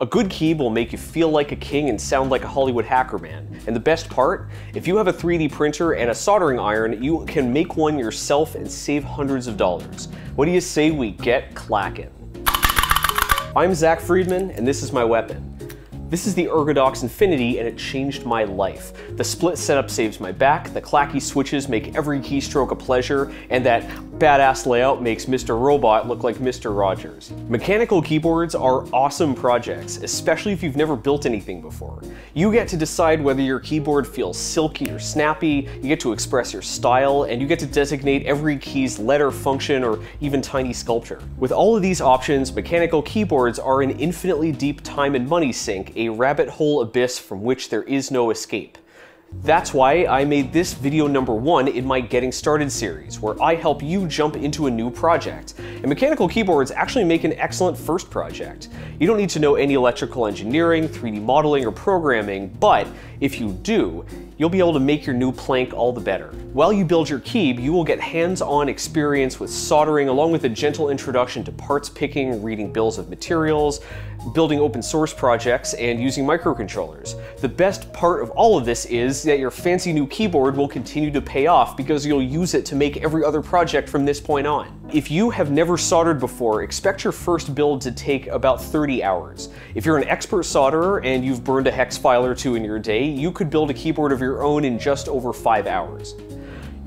A good keyboard will make you feel like a king and sound like a Hollywood hacker man. And the best part, if you have a 3D printer and a soldering iron, you can make one yourself and save hundreds of dollars. What do you say we get clacking? I'm Zack Freedman, and this is my weapon. This is the Ergodox Infinity and it changed my life. The split setup saves my back, the clacky switches make every keystroke a pleasure, and that badass layout makes Mr. Robot look like Mr. Rogers. Mechanical keyboards are awesome projects, especially if you've never built anything before. You get to decide whether your keyboard feels silky or snappy, you get to express your style, and you get to designate every key's letter, function, or even tiny sculpture. With all of these options, mechanical keyboards are an infinitely deep time and money sink a rabbit hole abyss from which there is no escape. That's why I made this video number one in my Getting Started series, where I help you jump into a new project. And mechanical keyboards actually make an excellent first project. You don't need to know any electrical engineering, 3D modeling, or programming, but if you do, you'll be able to make your new plank all the better. While you build your keyb, you will get hands-on experience with soldering along with a gentle introduction to parts picking, reading bills of materials, building open source projects, and using microcontrollers. The best part of all of this is that your fancy new keyboard will continue to pay off because you'll use it to make every other project from this point on. If you have never soldered before, expect your first build to take about 30 hours. If you're an expert solderer and you've burned a hex file or two in your day, you could build a keyboard of your own in just over five hours.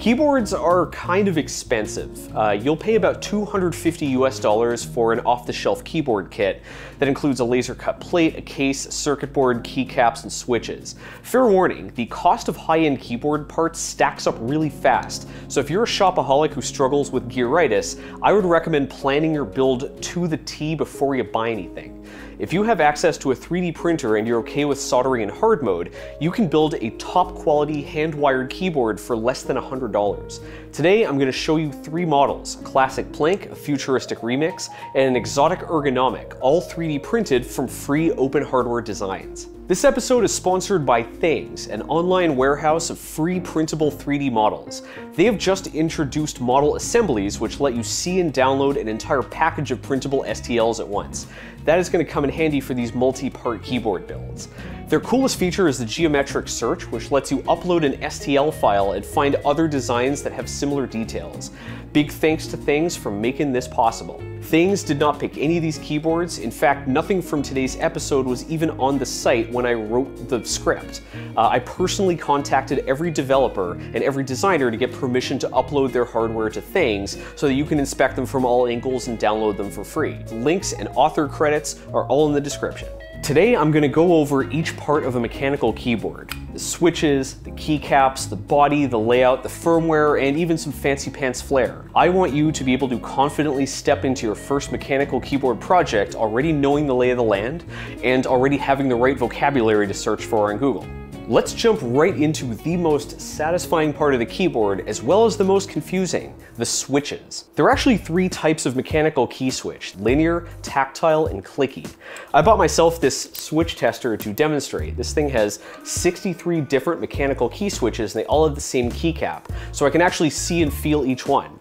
Keyboards are kind of expensive. Uh, you'll pay about 250 US dollars for an off-the-shelf keyboard kit that includes a laser cut plate, a case, circuit board, keycaps, and switches. Fair warning, the cost of high-end keyboard parts stacks up really fast, so if you're a shopaholic who struggles with gearitis, I would recommend planning your build to the T before you buy anything. If you have access to a 3D printer and you're okay with soldering in hard mode, you can build a top quality hand-wired keyboard for less than $100. Today, I'm gonna show you three models, classic plank, a futuristic remix, and an exotic ergonomic, all 3D printed from free open hardware designs. This episode is sponsored by Thangs, an online warehouse of free printable 3D models. They have just introduced model assemblies which let you see and download an entire package of printable STLs at once. That is going to come in handy for these multi-part keyboard builds. Their coolest feature is the geometric search, which lets you upload an STL file and find other designs that have similar details. Big thanks to Thangs for making this possible. Thangs did not pick any of these keyboards. In fact, nothing from today's episode was even on the site when I wrote the script. Uh, I personally contacted every developer and every designer to get permission to upload their hardware to Thangs so that you can inspect them from all angles and download them for free. Links and author credits are all in the description. Today I'm going to go over each part of a mechanical keyboard. Switches, the keycaps, the body, the layout, the firmware, and even some fancy pants flair. I want you to be able to confidently step into your first mechanical keyboard project already knowing the lay of the land and already having the right vocabulary to search for on Google. Let's jump right into the most satisfying part of the keyboard as well as the most confusing, the switches. There are actually three types of mechanical key switch, linear, tactile, and clicky. I bought myself this switch tester to demonstrate. This thing has 63 different mechanical key switches and they all have the same keycap, so I can actually see and feel each one.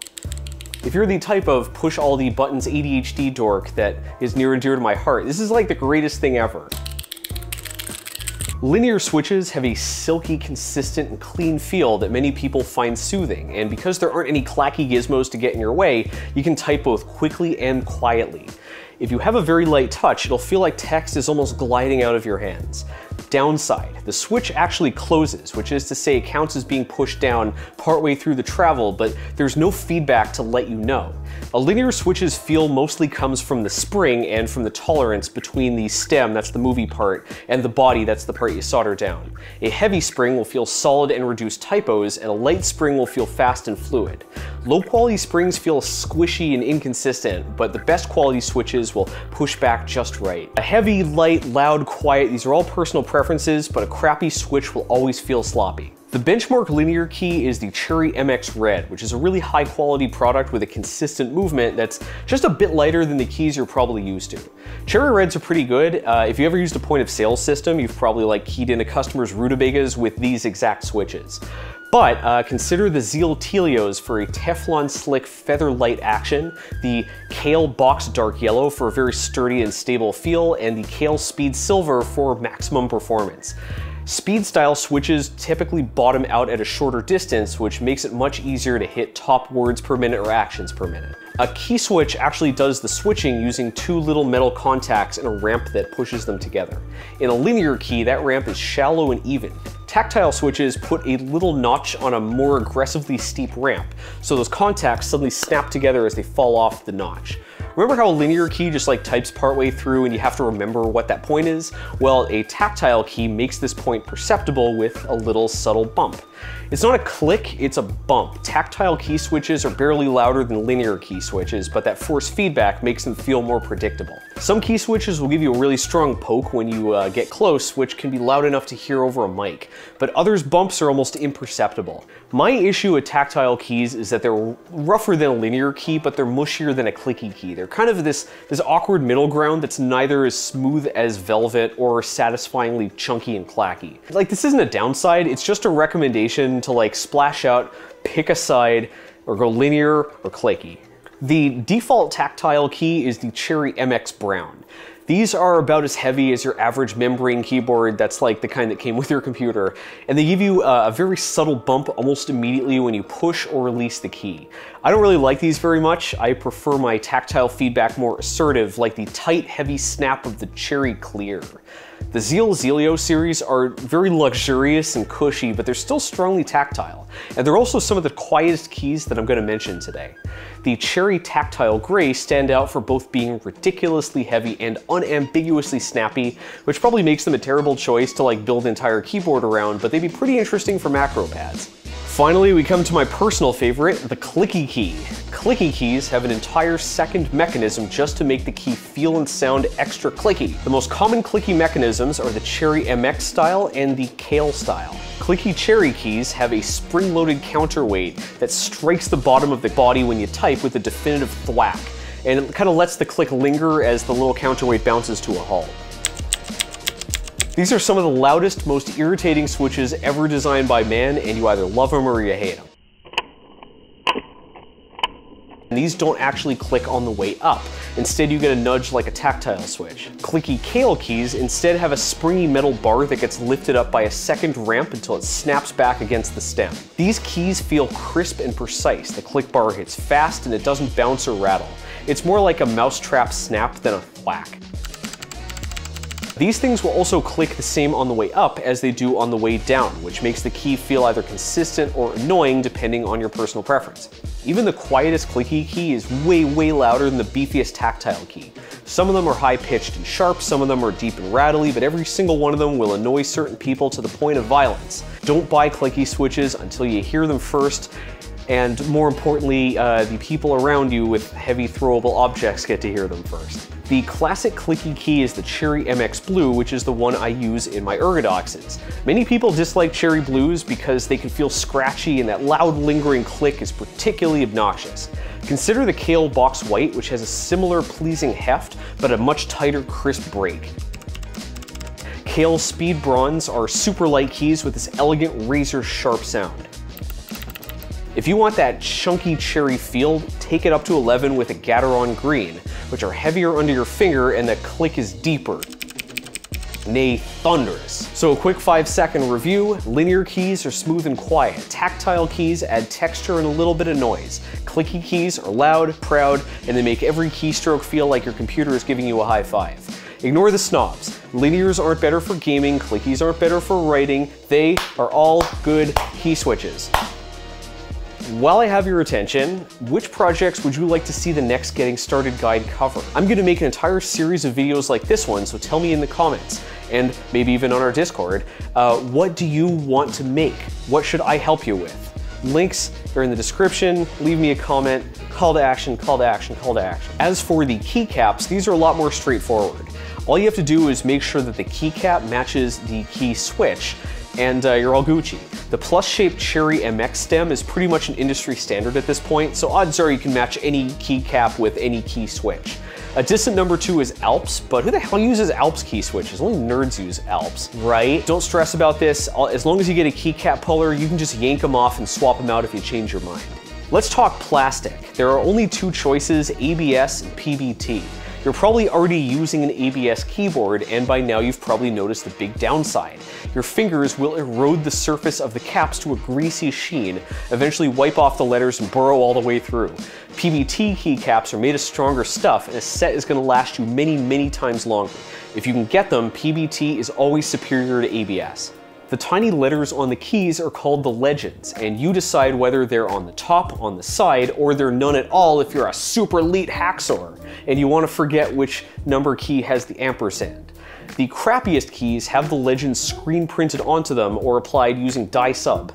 If you're the type of push all the buttons ADHD dork that is near and dear to my heart, this is like the greatest thing ever. Linear switches have a silky, consistent, and clean feel that many people find soothing, and because there aren't any clacky gizmos to get in your way, you can type both quickly and quietly. If you have a very light touch, it'll feel like text is almost gliding out of your hands. Downside, the switch actually closes, which is to say it counts as being pushed down partway through the travel, but there's no feedback to let you know. A linear switch's feel mostly comes from the spring and from the tolerance between the stem, that's the movie part, and the body, that's the part you solder down. A heavy spring will feel solid and reduce typos, and a light spring will feel fast and fluid. Low quality springs feel squishy and inconsistent, but the best quality switches will push back just right. A heavy, light, loud, quiet, these are all personal preferences, but a crappy switch will always feel sloppy. The benchmark linear key is the Cherry MX Red, which is a really high quality product with a consistent movement that's just a bit lighter than the keys you're probably used to. Cherry Reds are pretty good. Uh, if you ever used a point of sale system, you've probably like keyed in a customer's rutabagas with these exact switches. But uh, consider the Zeal Tealios for a Teflon slick feather light action, the Kailh Box Dark Yellow for a very sturdy and stable feel, and the Kailh Speed Silver for maximum performance. Speed style switches typically bottom out at a shorter distance, which makes it much easier to hit top words per minute or actions per minute. A key switch actually does the switching using two little metal contacts and a ramp that pushes them together. In a linear key, that ramp is shallow and even. Tactile switches put a little notch on a more aggressively steep ramp, so those contacts suddenly snap together as they fall off the notch. Remember how a linear key just like types partway through and you have to remember what that point is? Well, a tactile key makes this point perceptible with a little subtle bump. It's not a click, it's a bump. Tactile key switches are barely louder than linear key switches, but that force feedback makes them feel more predictable. Some key switches will give you a really strong poke when you uh, get close, which can be loud enough to hear over a mic, but others bumps are almost imperceptible. My issue with tactile keys is that they're rougher than a linear key, but they're mushier than a clicky key. They're kind of this, this awkward middle ground that's neither as smooth as velvet or satisfyingly chunky and clacky. Like this isn't a downside, it's just a recommendation to like splash out, pick a side, or go linear or clicky. The default tactile key is the Cherry MX Brown. These are about as heavy as your average membrane keyboard that's like the kind that came with your computer, and they give you a very subtle bump almost immediately when you push or release the key. I don't really like these very much. I prefer my tactile feedback more assertive, like the tight, heavy snap of the Cherry Clear. The Zeal Zealio series are very luxurious and cushy, but they're still strongly tactile. And they're also some of the quietest keys that I'm going to mention today. The Cherry Tactile Gray stand out for both being ridiculously heavy and unambiguously snappy, which probably makes them a terrible choice to like build entire keyboard around, but they'd be pretty interesting for macro pads. Finally, we come to my personal favorite, the clicky key. Clicky keys have an entire second mechanism just to make the key feel and sound extra clicky. The most common clicky mechanisms are the Cherry MX style and the Kailh style. Clicky Cherry keys have a spring-loaded counterweight that strikes the bottom of the body when you type with a definitive thwack, and it kind of lets the click linger as the little counterweight bounces to a halt. These are some of the loudest, most irritating switches ever designed by man, and you either love them or you hate them. And these don't actually click on the way up. Instead, you get a nudge like a tactile switch. Clicky Kailh keys instead have a springy metal bar that gets lifted up by a second ramp until it snaps back against the stem. These keys feel crisp and precise. The click bar hits fast and it doesn't bounce or rattle. It's more like a mousetrap snap than a thwack. These things will also click the same on the way up as they do on the way down, which makes the key feel either consistent or annoying depending on your personal preference. Even the quietest clicky key is way, way louder than the beefiest tactile key. Some of them are high pitched and sharp, some of them are deep and rattly, but every single one of them will annoy certain people to the point of violence. Don't buy clicky switches until you hear them first, and more importantly, uh, the people around you with heavy throwable objects get to hear them first. The classic clicky key is the Cherry MX Blue, which is the one I use in my Ergodoxes. Many people dislike Cherry Blues because they can feel scratchy and that loud lingering click is particularly obnoxious. Consider the Kailh Box White, which has a similar pleasing heft, but a much tighter, crisp break. Kailh Speed Bronze are super light keys with this elegant razor sharp sound. If you want that chunky cherry feel, take it up to 11 with a Gateron Green, which are heavier under your finger and the click is deeper nay thunderous. So a quick five second review, linear keys are smooth and quiet. Tactile keys add texture and a little bit of noise. Clicky keys are loud, proud, and they make every keystroke feel like your computer is giving you a high five. Ignore the snobs. Linears aren't better for gaming, clickies aren't better for writing. They are all good key switches. While I have your attention, which projects would you like to see the next Getting Started guide cover? I'm going to make an entire series of videos like this one, so tell me in the comments, and maybe even on our Discord, uh, what do you want to make? What should I help you with? Links are in the description, leave me a comment, call to action, call to action, call to action. As for the keycaps, these are a lot more straightforward. All you have to do is make sure that the keycap matches the key switch, and uh, you're all Gucci. The plus-shaped Cherry MX stem is pretty much an industry standard at this point, so odds are you can match any keycap with any key switch. A distant number two is Alps, but who the hell uses Alps key switches? Only nerds use Alps, right? Don't stress about this. As long as you get a keycap puller, you can just yank them off and swap them out if you change your mind. Let's talk plastic. There are only two choices, ABS and PBT. You're probably already using an ABS keyboard and by now you've probably noticed the big downside. Your fingers will erode the surface of the caps to a greasy sheen, eventually wipe off the letters and burrow all the way through. PBT keycaps are made of stronger stuff and a set is going to last you many, many times longer. If you can get them, PBT is always superior to ABS. The tiny letters on the keys are called the legends, and you decide whether they're on the top, on the side, or they're none at all if you're a super elite hacksaw, and you want to forget which number key has the ampersand. The crappiest keys have the legends screen printed onto them or applied using dye sub.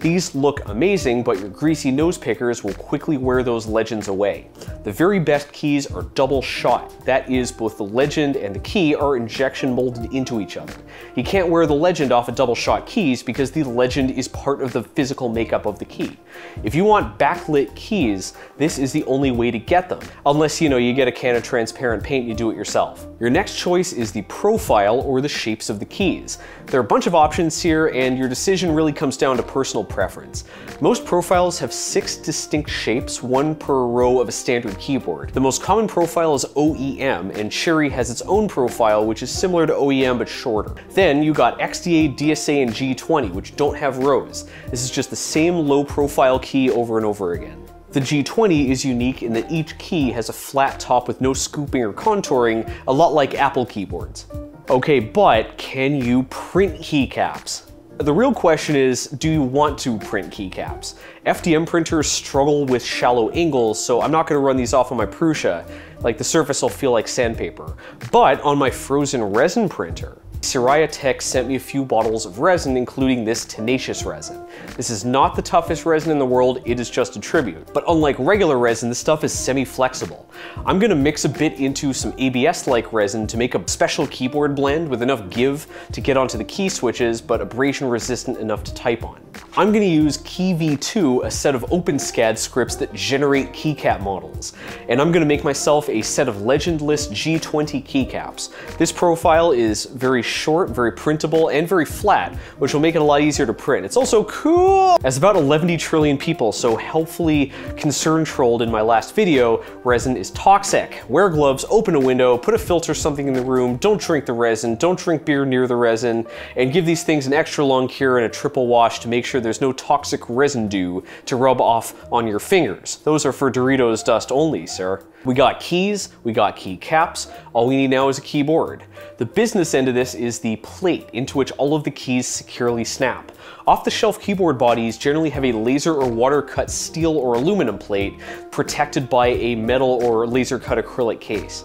These look amazing, but your greasy nose pickers will quickly wear those legends away. The very best keys are double shot. That is, both the legend and the key are injection molded into each other. You can't wear the legend off of double shot keys because the legend is part of the physical makeup of the key. If you want backlit keys, this is the only way to get them. Unless, you know, you get a can of transparent paint and you do it yourself. Your next choice is the profile or the shapes of the keys. There are a bunch of options here and your decision really comes down to personal preference. Most profiles have six distinct shapes, one per row of a standard keyboard. The most common profile is OEM, and Cherry has its own profile which is similar to OEM but shorter. Then you got XDA, DSA, and G20 which don't have rows. This is just the same low profile key over and over again. The G20 is unique in that each key has a flat top with no scooping or contouring, a lot like Apple keyboards. Okay, but can you print keycaps? The real question is, do you want to print keycaps? FDM printers struggle with shallow angles, so I'm not gonna run these off on my Prusa. Like the surface will feel like sandpaper. But on my Phrozen resin printer, Siraya Tech sent me a few bottles of resin, including this tenacious resin. This is not the toughest resin in the world, it is just a tribute. But unlike regular resin, this stuff is semi-flexible. I'm gonna mix a bit into some ABS-like resin to make a special keyboard blend with enough give to get onto the key switches, but abrasion resistant enough to type on. I'm gonna use KeyV2, a set of OpenSCAD scripts that generate keycap models. And I'm gonna make myself a set of legendless G20 keycaps. This profile is very short, very printable, and very flat, which will make it a lot easier to print. It's also cool! As about 11 trillion people so helpfully concern trolled in my last video, resin is toxic. Wear gloves, open a window, put a filter something in the room, don't drink the resin, don't drink beer near the resin, and give these things an extra long cure and a triple wash to make sure there's no toxic residue to rub off on your fingers. Those are for Doritos dust only, sir. We got keys, we got key caps, all we need now is a keyboard. The business end of this is the plate into which all of the keys securely snap. Off-the-shelf keyboard bodies generally have a laser or water-cut steel or aluminum plate protected by a metal or laser-cut acrylic case.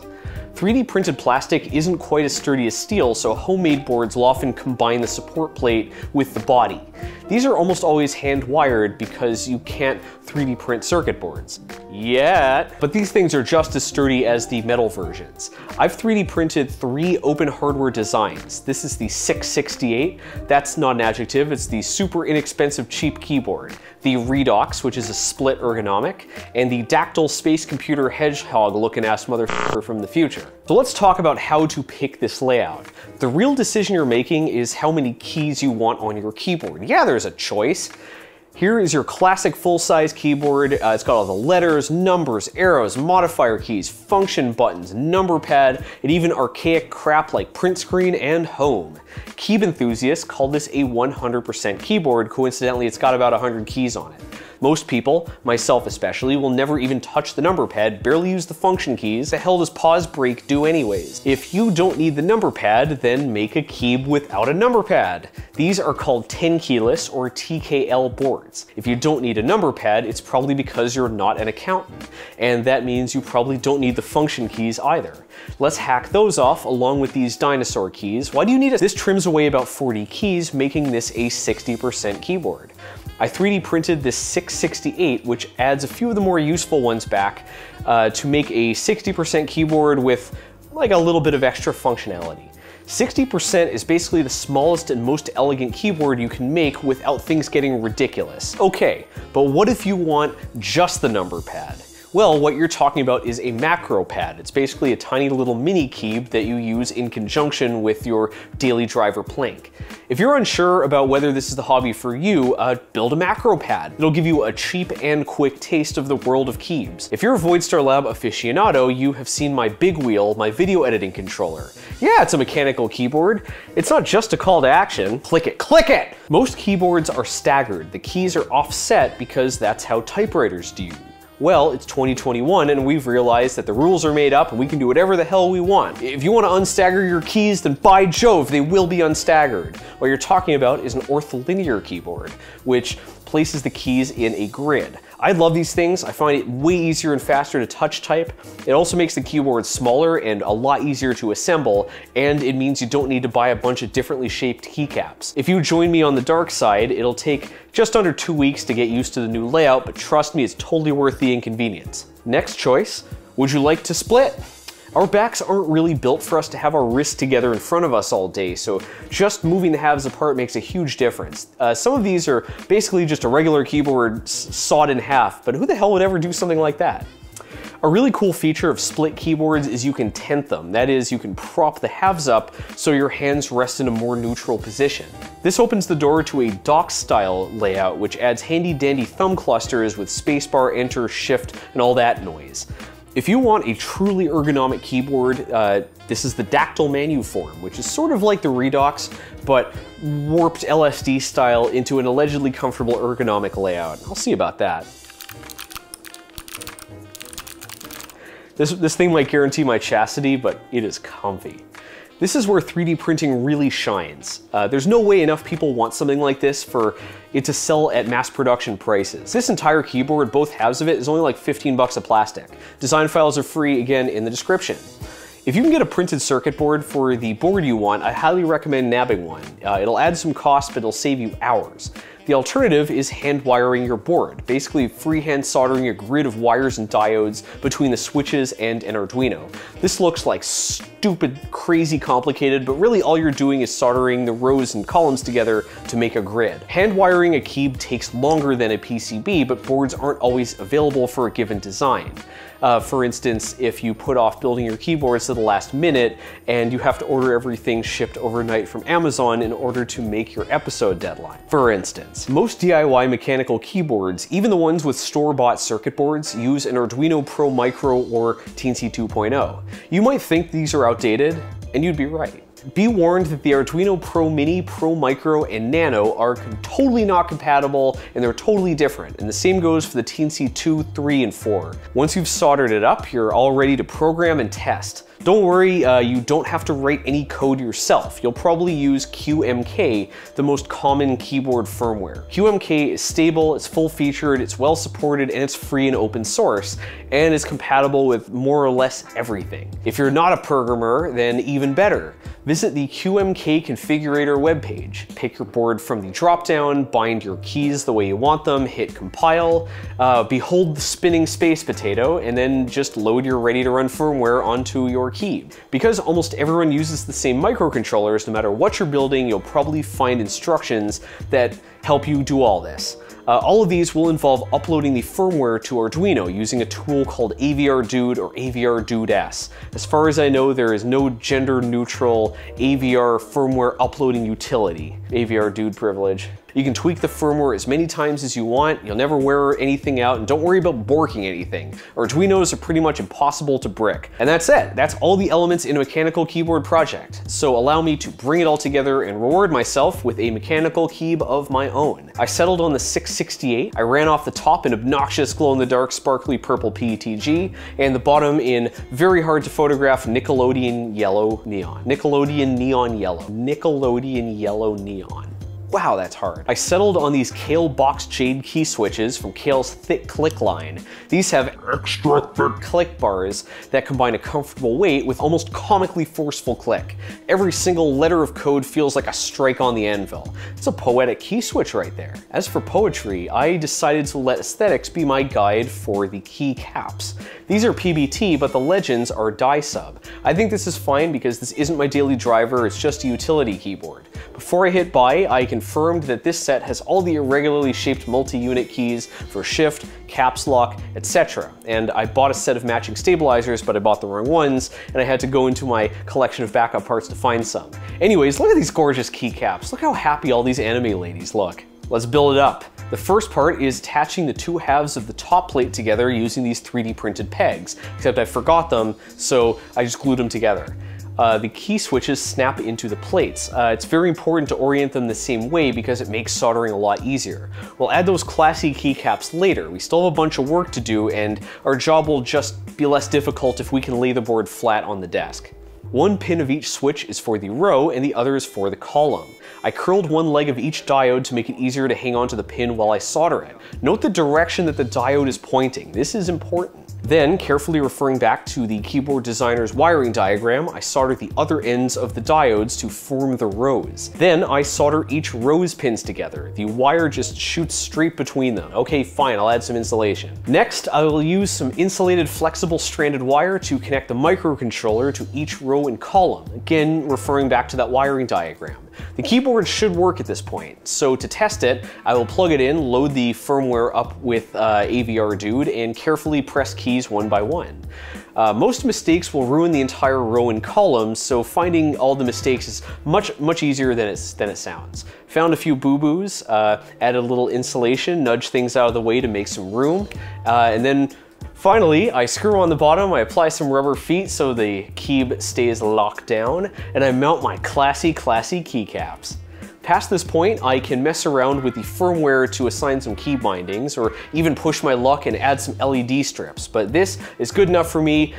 3D printed plastic isn't quite as sturdy as steel, so homemade boards will often combine the support plate with the body. These are almost always hand wired because you can't 3D print circuit boards. Yet. But these things are just as sturdy as the metal versions. I've 3D printed three open hardware designs. This is the SiCK-68. That's not an adjective, it's the super inexpensive cheap keyboard. The Redox, which is a split ergonomic, and the Dactyl Space Computer Hedgehog looking ass motherfucker from the future. So let's talk about how to pick this layout. The real decision you're making is how many keys you want on your keyboard. Yeah, there's a choice. Here is your classic full-size keyboard. Uh, it's got all the letters, numbers, arrows, modifier keys, function buttons, number pad, and even archaic crap like print screen and home. Keep enthusiasts call this a 100% keyboard. Coincidentally, it's got about 100 keys on it. Most people, myself especially, will never even touch the number pad, barely use the function keys. The hell does pause break do anyways? If you don't need the number pad, then make a keyb without a number pad. These are called 10 keyless or TKL boards. If you don't need a number pad, it's probably because you're not an accountant. And that means you probably don't need the function keys either. Let's hack those off along with these dinosaur keys. Why do you need it? This trims away about 40 keys, making this a 60% keyboard. I 3D printed this SiCK-68, which adds a few of the more useful ones back uh, to make a 60% keyboard with like a little bit of extra functionality. 60% is basically the smallest and most elegant keyboard you can make without things getting ridiculous. Okay, but what if you want just the number pad? Well, what you're talking about is a macro pad. It's basically a tiny little mini keyb that you use in conjunction with your daily driver plank. If you're unsure about whether this is the hobby for you, uh, build a macro pad. It'll give you a cheap and quick taste of the world of keybs. If you're a Voidstar Lab aficionado, you have seen my big wheel, my video editing controller. Yeah, it's a mechanical keyboard. It's not just a call to action. Click it, click it! Most keyboards are staggered. The keys are offset because that's how typewriters do. Well, it's 2021 and we've realized that the rules are made up and we can do whatever the hell we want. If you want to unstagger your keys, then by Jove, they will be unstaggered. What you're talking about is an ortholinear keyboard, which places the keys in a grid. I love these things. I find it way easier and faster to touch type. It also makes the keyboard smaller and a lot easier to assemble, and it means you don't need to buy a bunch of differently shaped keycaps. If you join me on the dark side, it'll take just under two weeks to get used to the new layout, but trust me, it's totally worth the inconvenience. Next choice, would you like to split? Our backs aren't really built for us to have our wrists together in front of us all day, so just moving the halves apart makes a huge difference. Uh, some of these are basically just a regular keyboard sawed in half, but who the hell would ever do something like that? A really cool feature of split keyboards is you can tent them. That is, you can prop the halves up so your hands rest in a more neutral position. This opens the door to a dock style layout, which adds handy dandy thumb clusters with spacebar, enter, shift, and all that noise. If you want a truly ergonomic keyboard, uh, this is the Dactyl Manuform, which is sort of like the Redox, but warped LSD style into an allegedly comfortable ergonomic layout. I'll see about that. This, this thing might guarantee my chastity, but it is comfy. This is where 3D printing really shines. Uh, there's no way enough people want something like this for it to sell at mass production prices. This entire keyboard, both halves of it, is only like 15 bucks a plastic. Design files are free, again, in the description. If you can get a printed circuit board for the board you want, I highly recommend nabbing one. Uh, it'll add some cost, but it'll save you hours. The alternative is hand wiring your board, basically freehand soldering a grid of wires and diodes between the switches and an Arduino. This looks like stupid, crazy complicated, but really all you're doing is soldering the rows and columns together to make a grid. Hand wiring a keyb takes longer than a PCB, but boards aren't always available for a given design. Uh, for instance, if you put off building your keyboards to the last minute and you have to order everything shipped overnight from Amazon in order to make your episode deadline. For instance, most DIY mechanical keyboards, even the ones with store-bought circuit boards, use an Arduino Pro Micro or Teensy 2.0. You might think these are outdated, and you'd be right. Be warned that the Arduino Pro Mini, Pro Micro, and Nano are totally not compatible and they're totally different. And the same goes for the Teensy 2, 3, and 4. Once you've soldered it up, you're all ready to program and test. Don't worry, uh, you don't have to write any code yourself. You'll probably use QMK, the most common keyboard firmware. QMK is stable, it's full featured, it's well supported, and it's free and open source, and is compatible with more or less everything. If you're not a programmer, then even better. Visit the QMK configurator webpage. Pick your board from the dropdown, bind your keys the way you want them, hit compile, uh, behold the spinning space potato, and then just load your ready to run firmware onto your key. Because almost everyone uses the same microcontrollers, no matter what you're building, you'll probably find instructions that help you do all this. Uh, all of these will involve uploading the firmware to Arduino using a tool called AVR-Dude or AVR-Dude-S. As far as I know, there is no gender-neutral AVR firmware uploading utility. AVR-Dude privilege. You can tweak the firmware as many times as you want, you'll never wear anything out, and don't worry about borking anything. Arduinos are pretty much impossible to brick. And that's it, that's all the elements in a mechanical keyboard project. So allow me to bring it all together and reward myself with a mechanical keyb of my own. I settled on the SiCK-68, I ran off the top in obnoxious glow-in-the-dark sparkly purple PETG, and the bottom in very hard to photograph Nickelodeon yellow neon. Nickelodeon neon yellow. Nickelodeon yellow neon. Wow, that's hard. I settled on these Kailh box jade key switches from Kailh's thick click line. These have extra thick click bars that combine a comfortable weight with almost comically forceful click. Every single letter of code feels like a strike on the anvil. It's a poetic key switch right there. As for poetry, I decided to let aesthetics be my guide for the key caps. These are PBT, but the legends are dye sub. I think this is fine because this isn't my daily driver, it's just a utility keyboard. Before I hit buy, I confirmed that this set has all the irregularly shaped multi-unit keys for shift, caps lock, etc. And I bought a set of matching stabilizers, but I bought the wrong ones, and I had to go into my collection of backup parts to find some. Anyways, look at these gorgeous keycaps. Look how happy all these anime ladies look. Let's build it up. The first part is attaching the two halves of the top plate together using these 3D printed pegs, except I forgot them, so I just glued them together. Uh, the key switches snap into the plates. Uh, it's very important to orient them the same way because it makes soldering a lot easier. We'll add those classy keycaps later. We still have a bunch of work to do and our job will just be less difficult if we can lay the board flat on the desk. One pin of each switch is for the row and the other is for the column. I curled one leg of each diode to make it easier to hang onto the pin while I solder it. Note the direction that the diode is pointing. This is important. Then, carefully referring back to the keyboard designer's wiring diagram, I solder the other ends of the diodes to form the rows. Then I solder each row's pins together. The wire just shoots straight between them. Okay, fine, I'll add some insulation. Next, I will use some insulated flexible stranded wire to connect the microcontroller to each row and column. Again, referring back to that wiring diagram. The keyboard should work at this point, so to test it, I will plug it in, load the firmware up with uh, AVR Dude, and carefully press keys one by one. Uh, most mistakes will ruin the entire row and column, so finding all the mistakes is much, much easier than, it's, than it sounds. Found a few boo-boos, uh, added a little insulation, nudged things out of the way to make some room, uh, and then Finally, I screw on the bottom, I apply some rubber feet so the key stays locked down, and I mount my classy, classy keycaps. Past this point, I can mess around with the firmware to assign some key bindings, or even push my luck and add some LED strips, but this is good enough for me.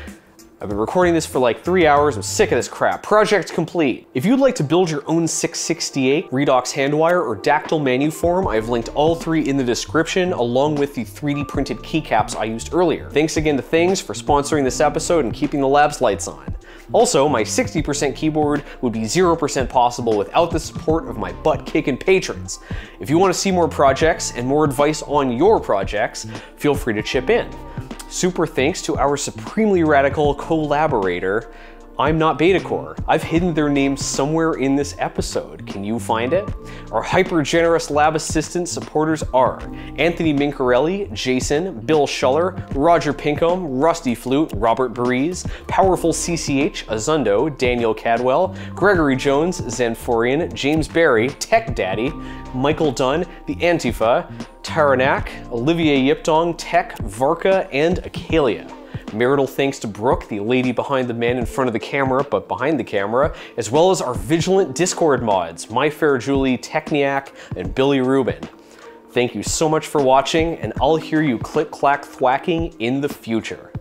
I've been recording this for like three hours. I'm sick of this crap. Project complete. If you'd like to build your own SiCK-68 Redox handwire or Dactyl Manuform, I've linked all three in the description along with the 3D printed keycaps I used earlier. Thanks again to Thangs for sponsoring this episode and keeping the lab's lights on. Also, my 60% keyboard would be 0% possible without the support of my butt-kicking patrons. If you want to see more projects and more advice on your projects, feel free to chip in. Super thanks to our supremely radical collaborator, I'm not Betacore. I've hidden their names somewhere in this episode. Can you find it? Our hyper generous lab assistant supporters are Anthony Mincarelli, Jason, Bill Schuller, Roger Pinkham, Rusty Flute, Robert Breeze, Powerful CCH, Azundo, Daniel Cadwell, Gregory Jones, Zanforian, James Barry, Tech Daddy, Michael Dunn, The Antifa, Taranak, Olivier Yiptong, Tech, Varka, and Acalia. Marital thanks to Brooke, the lady behind the man in front of the camera, but behind the camera, as well as our vigilant Discord mods, My Fair Julie, Techniac, and Billy Rubin. Thank you so much for watching, and I'll hear you click-clack thwacking in the future.